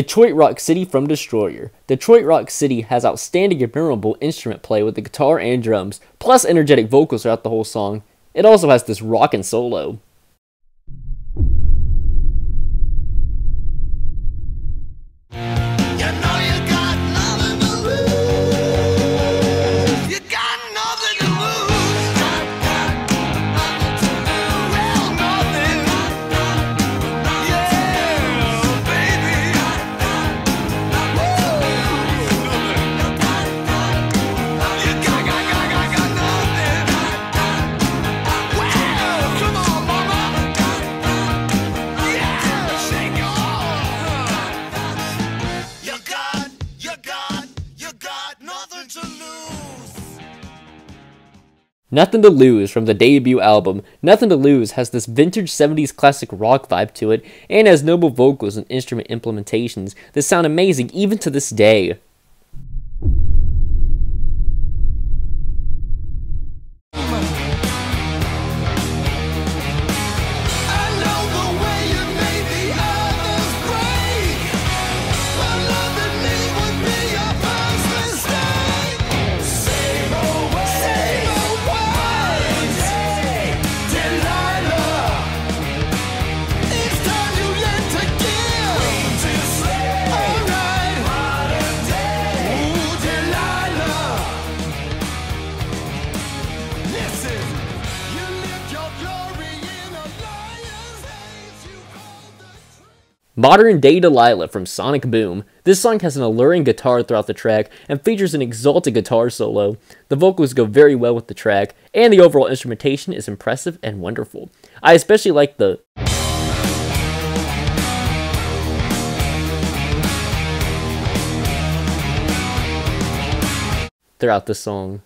Detroit Rock City from Destroyer. Detroit Rock City has outstanding and memorable instrument play with the guitar and drums, plus energetic vocals throughout the whole song. It also has this rockin' solo. Nothing to Lose from the debut album. Nothing to Lose has this vintage 70s classic rock vibe to it and has noble vocals and instrument implementations that sound amazing even to this day. Modern Day Delilah from Sonic Boom. This song has an alluring guitar throughout the track and features an exalted guitar solo. The vocals go very well with the track, and the overall instrumentation is impressive and wonderful. I especially like the throughout the song.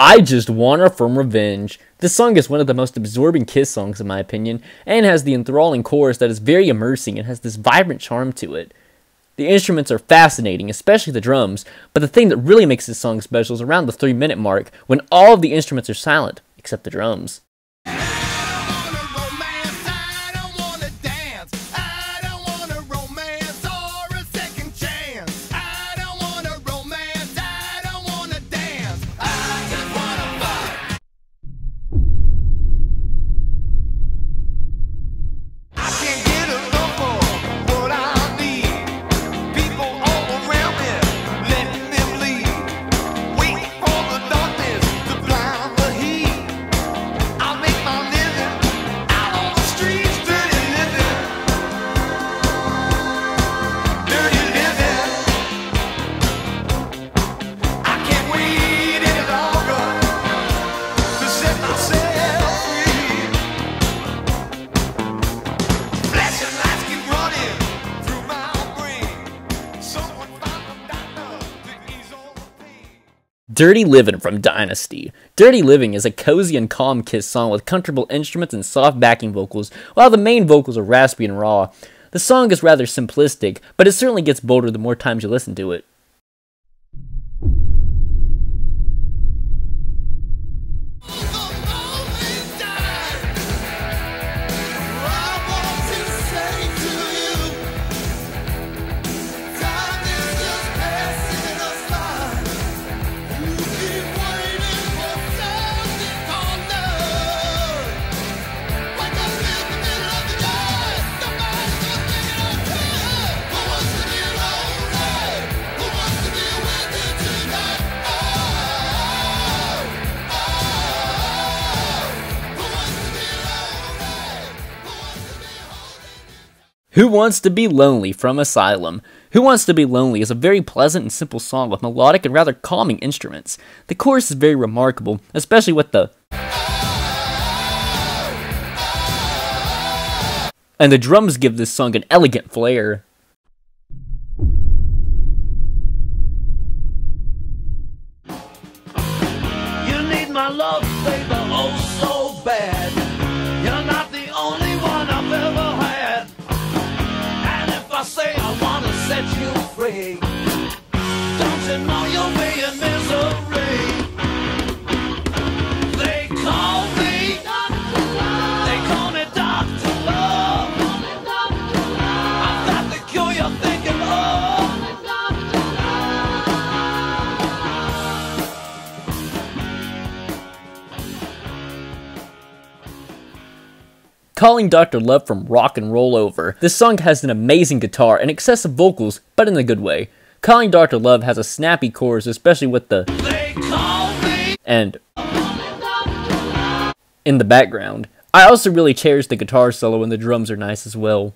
I Just Wanna from Revenge. This song is one of the most absorbing Kiss songs in my opinion, and has the enthralling chorus that is very immersing and has this vibrant charm to it. The instruments are fascinating, especially the drums, but the thing that really makes this song special is around the 3 minute mark when all of the instruments are silent, except the drums. Dirty Livin' from Dynasty. Dirty Living is a cozy and calm Kiss song with comfortable instruments and soft backing vocals, while the main vocals are raspy and raw. The song is rather simplistic, but it certainly gets bolder the more times you listen to it. Who Wants to Be Lonely from Asylum. Who Wants to Be Lonely is a very pleasant and simple song with melodic and rather calming instruments. The chorus is very remarkable, especially with the and the drums give this song an elegant flair. Love, afraid. Don't you know you're being Calling Dr. Love from Rock and Roll Over. This song has an amazing guitar and excessive vocals, but in a good way. Calling Dr. Love has a snappy chorus, especially with the and in the background. I also really cherish the guitar solo and the drums are nice as well.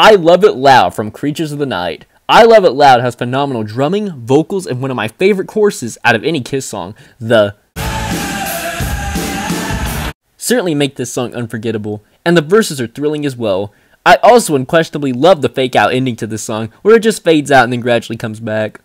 I Love It Loud from Creatures of the Night. I Love It Loud has phenomenal drumming, vocals, and one of my favorite choruses out of any Kiss song, the certainly make this song unforgettable, and the verses are thrilling as well. I also unquestionably love the fake out ending to this song, where it just fades out and then gradually comes back.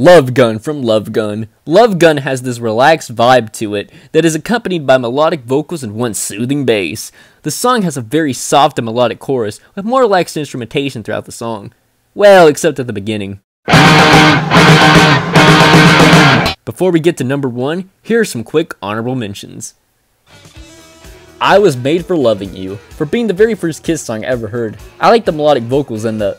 Love Gun from Love Gun. Love Gun has this relaxed vibe to it that is accompanied by melodic vocals and one soothing bass. The song has a very soft and melodic chorus with more relaxed instrumentation throughout the song. Well, except at the beginning. Before we get to number one, here are some quick honorable mentions. I Was Made for Loving You, for being the very first Kiss song I ever heard. I like the melodic vocals and the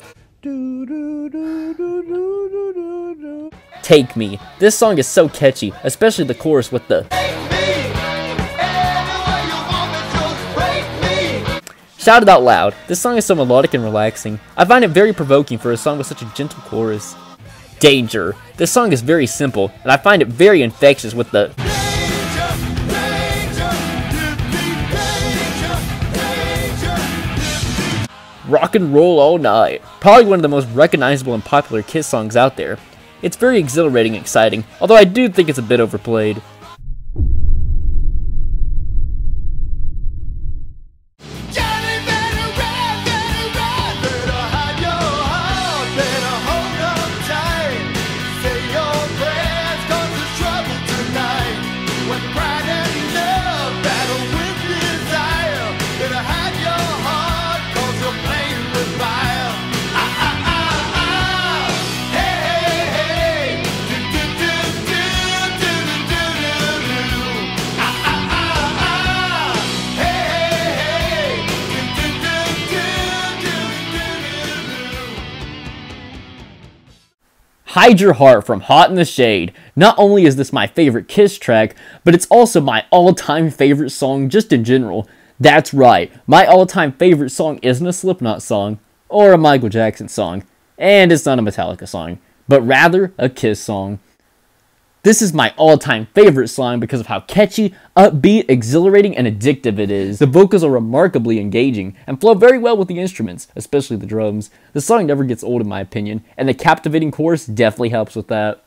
Take Me. This song is so catchy, especially the chorus with the Shout it out loud. This song is so melodic and relaxing. I find it very provoking for a song with such a gentle chorus. Danger. This song is very simple, and I find it very infectious with the Rock and Roll All Night. Probably one of the most recognizable and popular Kiss songs out there. It's very exhilarating and exciting, although I do think it's a bit overplayed. Hide Your Heart from Hot in the Shade. Not only is this my favorite Kiss track, but it's also my all time favorite song just in general. That's right, my all time favorite song isn't a Slipknot song or a Michael Jackson song, and it's not a Metallica song, but rather a Kiss song. This is my all time favorite song because of how catchy, upbeat, exhilarating, and addictive it is. The vocals are remarkably engaging and flow very well with the instruments, especially the drums. The song never gets old in my opinion, and the captivating chorus definitely helps with that.